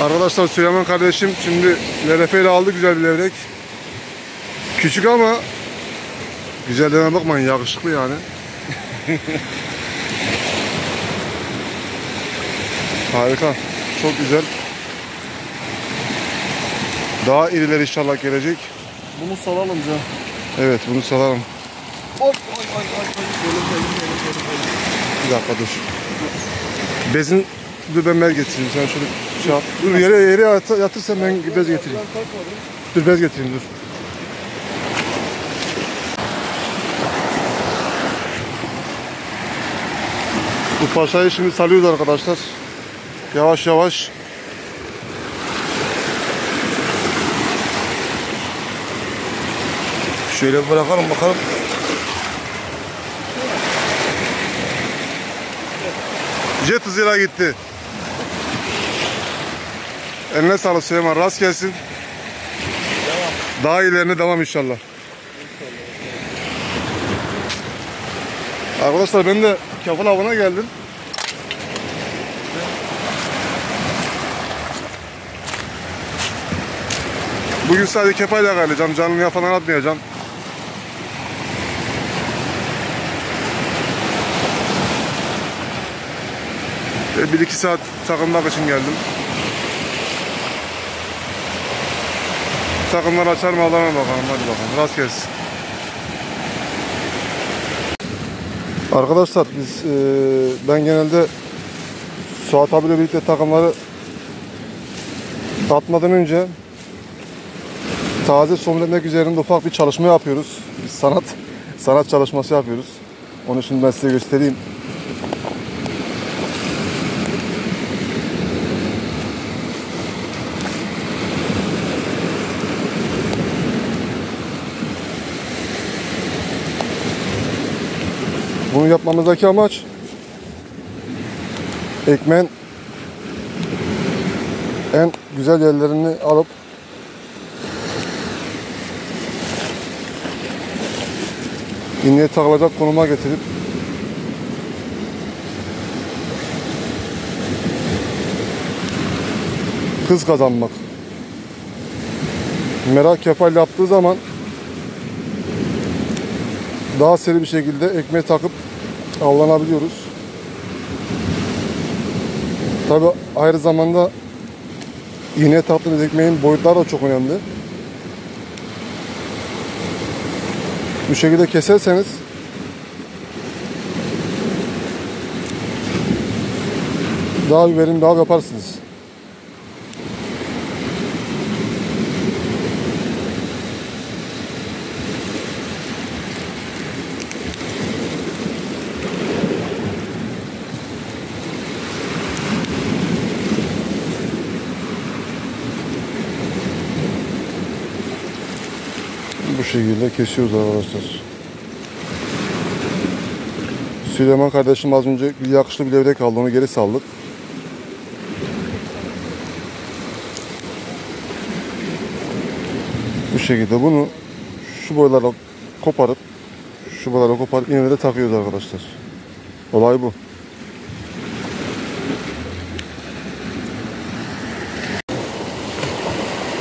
Arkadaşlar Süleyman kardeşim şimdi LRF ile aldı güzel bir levrek. Küçük ama güzelliğine bakmayın yakışıklı yani. Harika. Çok güzel. Daha iriler inşallah gelecek. Bunu salalım can. Evet bunu salalım. Oy oy oy. oy. Gelir, gelir, gelir, gelir, gelir. Bir dakika dur. Bezin dur ben bez getireyim. Sen şöyle şey yap. Dur yere yere yat, yatırsan ben bez getireyim. Dur bez getireyim dur. Bu paşayı şimdi salıyoruz arkadaşlar. Yavaş yavaş. Şöyle bırakalım bakalım. Jet hızıyla gitti. Eline sağlık Süleyman. Rast gelsin. Daha ilerine devam inşallah. Arkadaşlar ben de Kafal avına geldim. Bugün sadece kefayla kalacağım. Canlıya falan atmayacağım. Bir iki saat takılmak için geldim. Takımlar açar mı alana bakalım hadi bakalım. Rast gelsin. Arkadaşlar biz e, ben genelde Suat abiyle birlikte takımları atmadan önce taze somletmek üzerinde ufak bir çalışma yapıyoruz. Biz sanat sanat çalışması yapıyoruz. Onu şimdi ben size göstereyim. Yapmamızdaki amaç ekmeğin en güzel yerlerini alıp iğneye takılacak konuma getirip hız kazanmak. Merak kefal yaptığı zaman daha seri bir şekilde ekmeğe takıp avlanabiliyoruz. Tabi ayrı zamanda iğneye taktığınız ekmeğin boyutları da çok önemli. Bu şekilde keserseniz daha bir verimli av yaparsınız. Bu şekilde kesiyoruz arkadaşlar. Süleyman kardeşim az önce bir yakışlı bir levrek aldı. Onu geri saldık. Bu şekilde bunu şu boylara koparıp şu boylara koparıp iğneyle takıyoruz arkadaşlar. Olay bu.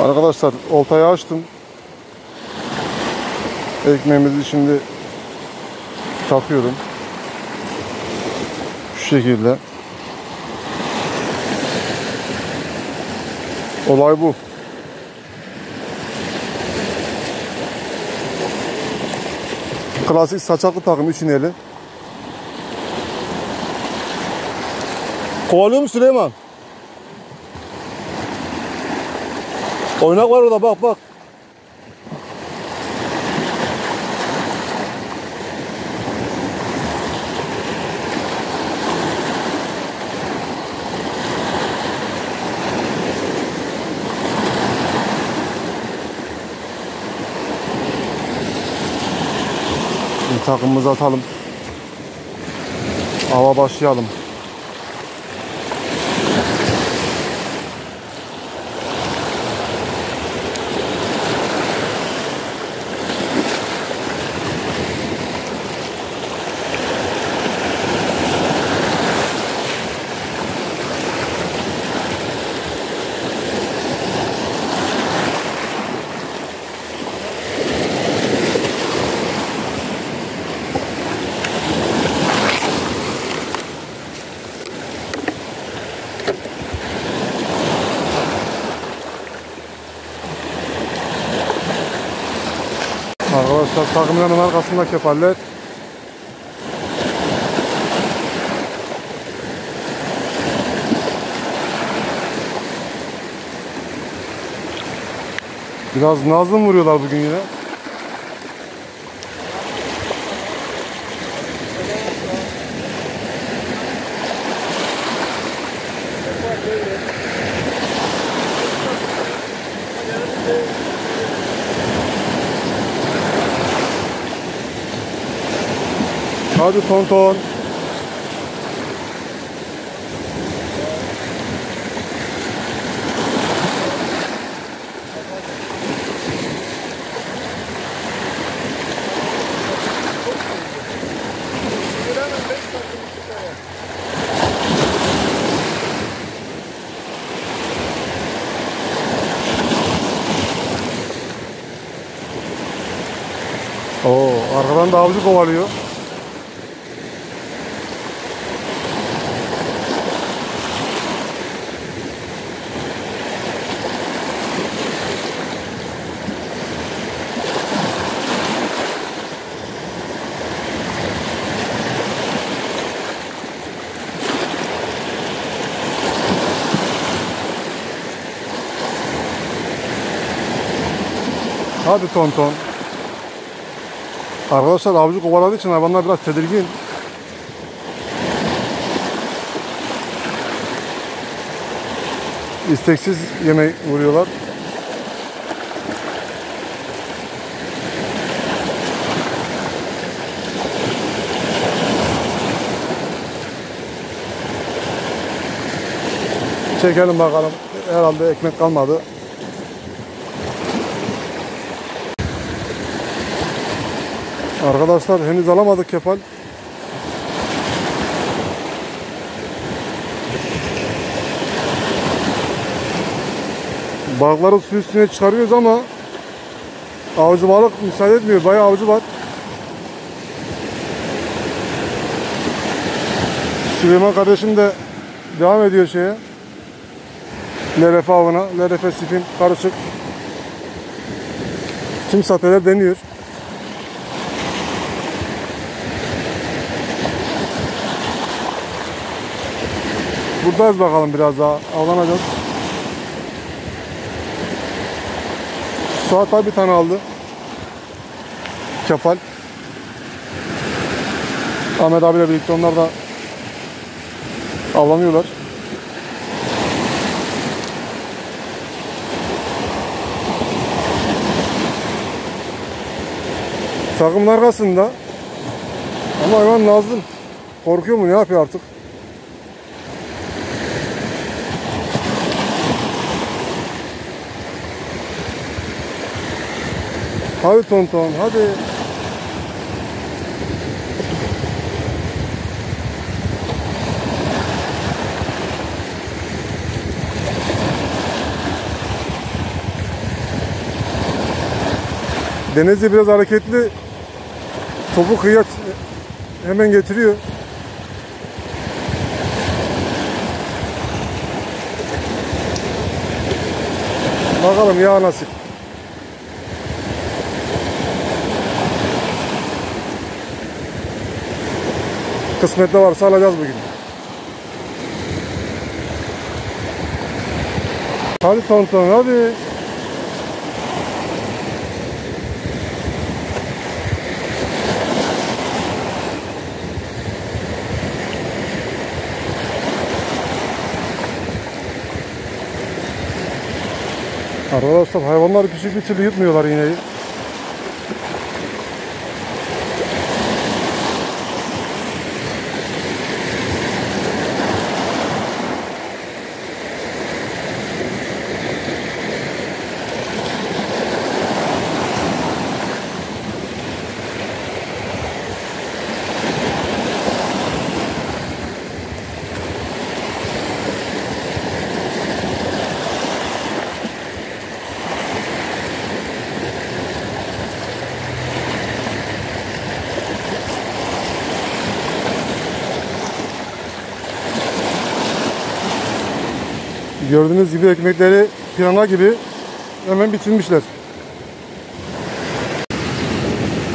Arkadaşlar oltayı açtım. Ekmeğimizi şimdi takıyorum. Şu şekilde. Olay bu. Klasik saçaklı takım 3 iğneli. Kovalıyor mu Süleyman? Oynak var orada bak bak. Takımımızı atalım. Hava başlayalım. Arkadaşlar takımların arkasında kefaller. Biraz nazlı mı vuruyorlar bugün yine? Hadi tonton. Oo, arkadan da avcı kovalıyor. Hadi tonton. Arkadaşlar avcı kovaladığı için hayvanlar biraz tedirgin. İsteksiz yemek vuruyorlar. Çekelim bakalım. Herhalde ekmek kalmadı. Arkadaşlar henüz alamadık kefal. Balıkları su üstüne çıkarıyoruz ama avcı balık müsaade etmiyor. Bayağı avcı var. Süleyman kardeşim de devam ediyor şeye. Lerefe avına. Lerefe sipin karışık. Tüm sateler deniyor. Buradayız bakalım biraz daha. Avlanacağız. Suat abi bir tane aldı. Kefal. Ahmet abiyle birlikte onlar da avlanıyorlar. Takımın arkasında ama hayvan nazlı. Korkuyor mu ne yapıyor artık? Hadi tonton hadi. Denizli biraz hareketli. Topu kıyıya hemen getiriyor. Bakalım ya nasip. Kısmette varsa alacağız bugün. Hadi tonton hadi. Arkadaşlar hayvanlar küçük bir türlü yutmuyorlar iğneyi. Gördüğünüz gibi ekmekleri pirana gibi hemen bitirmişler.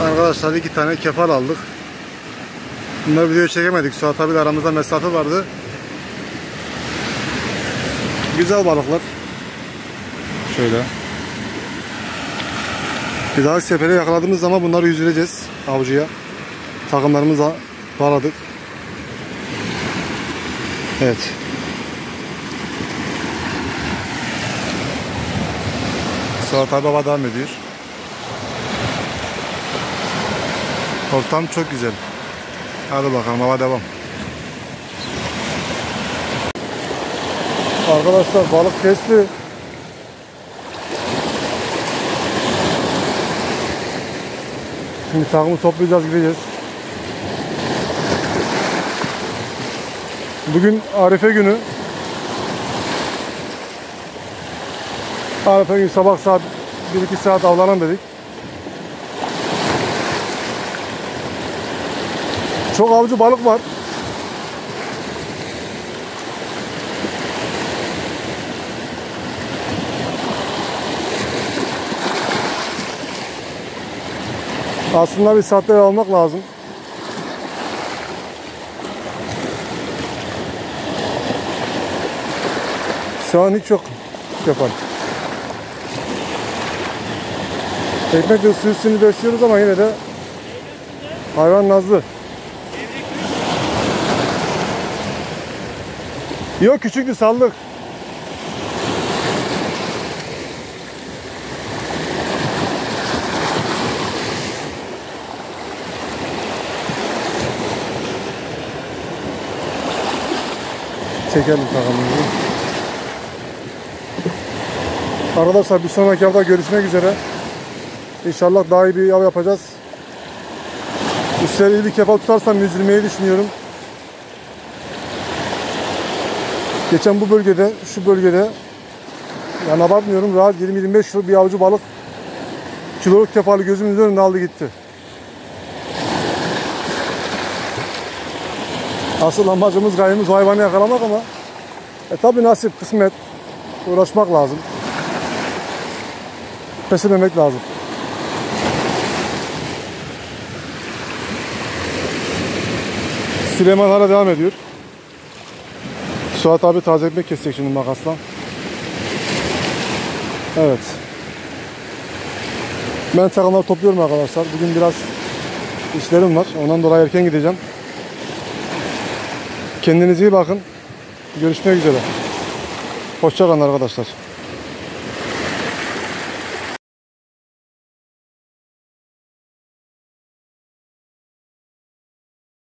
Arkadaşlar iki tane kefal aldık. Bunları video çekemedik. Suat abiyle aramızda mesafe vardı. Güzel balıklar. Şöyle. Bir daha sefere yakaladığımız zaman bunları yüzüleceğiz avcıya. Takımlarımızla bağladık. Evet. Abi baba devam ediyor. Ortam çok güzel. Hadi bakalım hava devam. Arkadaşlar balık kesti. Şimdi takımı toplayacağız gideceğiz. Bugün Arife günü. Arife günü sabah saat 1-2 saat avlanan dedik. Çok avcı balık var. Aslında bir saatler almak lazım. Şu an hiç yok yapan. Ekmekle suyusunu besliyoruz ama yine de hayvan nazlı. Yok küçüktü saldık. Çekelim takamımızı. Arkadaşlar bir sonraki hafta görüşmek üzere. İnşallah daha iyi bir av yapacağız. Üstelik iyi bir kefal tutarsam yüzülmeyi düşünüyorum. Geçen bu bölgede, şu bölgede yani abartmıyorum rahat 20-25 kilo bir avcı balık kiloluk kefalı gözümüzün önünde aldı gitti. Asıl amacımız gayemiz hayvanı yakalamak ama e tabi nasip, kısmet uğraşmak lazım. Pes etmemek lazım. Süleyman hala devam ediyor. Suat abi taze ekmek kesecek şimdi makasla. Evet. Ben takımları topluyorum arkadaşlar. Bugün biraz işlerim var. Ondan dolayı erken gideceğim. Kendinize iyi bakın. Görüşmek üzere. Hoşçakalın arkadaşlar.